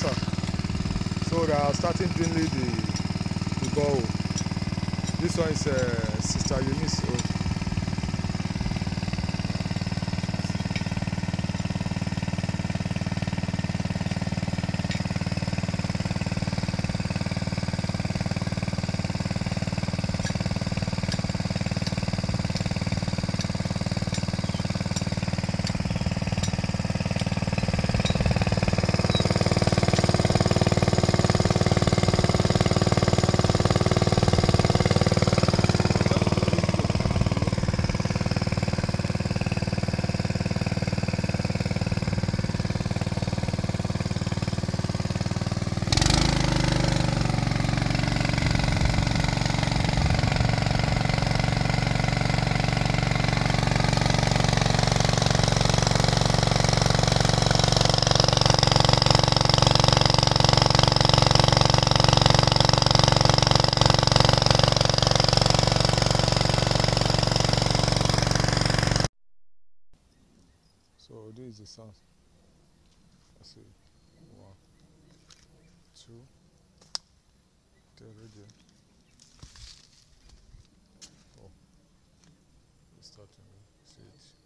So they are starting drilling the the borehole. This one is uh, Sister Eunice. So this is the sound. Let's see. One, two, three, four. We start to see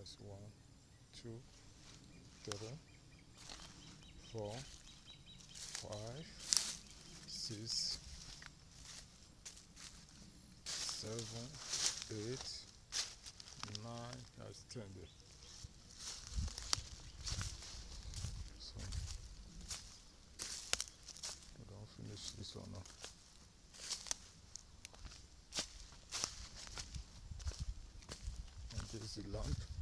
That's one, two, three, four, five, six, seven, eight, nine, that's ten there. So, we don't finish this one now. and is the lamp